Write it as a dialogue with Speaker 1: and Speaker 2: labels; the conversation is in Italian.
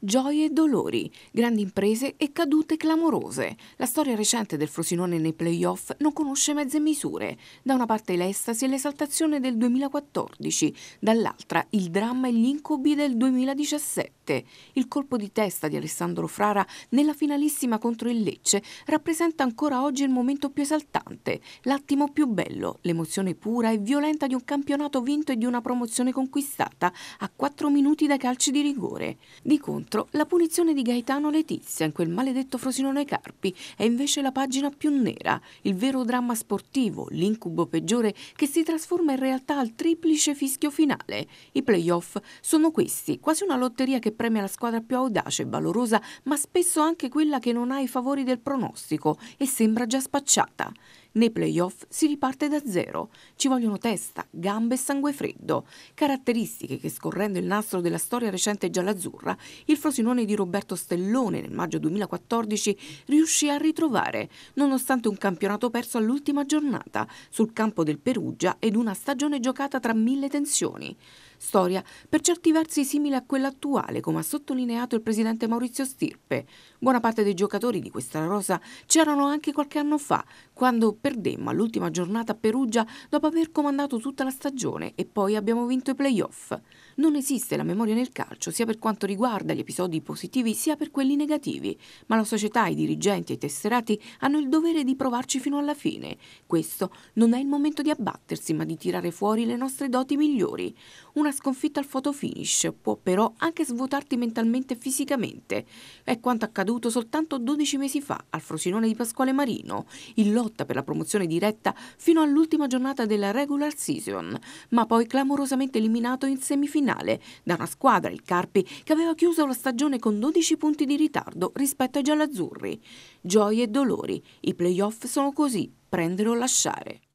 Speaker 1: Gioie e dolori, grandi imprese e cadute clamorose. La storia recente del Frosinone nei playoff non conosce mezze misure. Da una parte l'estasi e l'esaltazione del 2014, dall'altra il dramma e gli incubi del 2017. Il colpo di testa di Alessandro Frara nella finalissima contro il Lecce rappresenta ancora oggi il momento più esaltante, l'attimo più bello, l'emozione pura e violenta di un campionato vinto e di una promozione conquistata a quattro minuti dai calci di rigore. Di contro contro, la punizione di Gaetano Letizia in quel maledetto Frosinone Carpi è invece la pagina più nera, il vero dramma sportivo, l'incubo peggiore che si trasforma in realtà al triplice fischio finale. I playoff sono questi, quasi una lotteria che premia la squadra più audace e valorosa, ma spesso anche quella che non ha i favori del pronostico e sembra già spacciata. Nei playoff si riparte da zero. Ci vogliono testa, gambe e sangue freddo. Caratteristiche che, scorrendo il nastro della storia recente giall'azzurra, il Frosinone di Roberto Stellone nel maggio 2014 riuscì a ritrovare, nonostante un campionato perso all'ultima giornata sul campo del Perugia ed una stagione giocata tra mille tensioni. Storia per certi versi simile a quella attuale, come ha sottolineato il presidente Maurizio Stirpe. Buona parte dei giocatori di questa rosa c'erano anche qualche anno fa, quando perdemmo all'ultima giornata a Perugia dopo aver comandato tutta la stagione e poi abbiamo vinto i playoff. Non esiste la memoria nel calcio, sia per quanto riguarda gli episodi positivi sia per quelli negativi, ma la società, i dirigenti e i tesserati hanno il dovere di provarci fino alla fine. Questo non è il momento di abbattersi, ma di tirare fuori le nostre doti migliori. Una sconfitta al fotofinish può però anche svuotarti mentalmente e fisicamente. È quanto accaduto soltanto 12 mesi fa al Frosinone di Pasquale Marino, in lotta per la promozione diretta fino all'ultima giornata della regular season, ma poi clamorosamente eliminato in semifinale finale da una squadra, il Carpi, che aveva chiuso la stagione con 12 punti di ritardo rispetto ai giallazzurri. Gioie e dolori, i playoff sono così, prendere o lasciare.